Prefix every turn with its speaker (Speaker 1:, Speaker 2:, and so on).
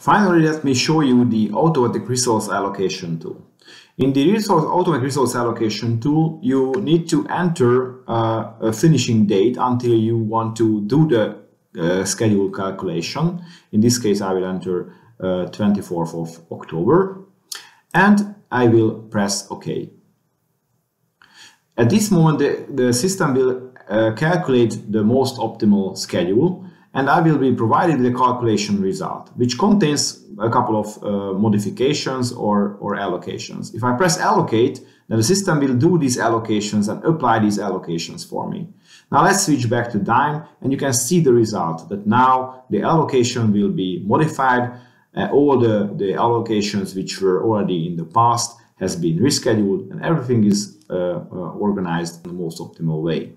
Speaker 1: Finally, let me show you the automatic resource allocation tool. In the resource, automatic resource allocation tool, you need to enter uh, a finishing date until you want to do the uh, schedule calculation. In this case, I will enter uh, 24th of October and I will press OK. At this moment, the, the system will uh, calculate the most optimal schedule and I will be provided the calculation result, which contains a couple of uh, modifications or, or allocations. If I press allocate, then the system will do these allocations and apply these allocations for me. Now let's switch back to Dime and you can see the result that now the allocation will be modified. Uh, all the, the allocations which were already in the past has been rescheduled and everything is uh, uh organized in the most optimal way.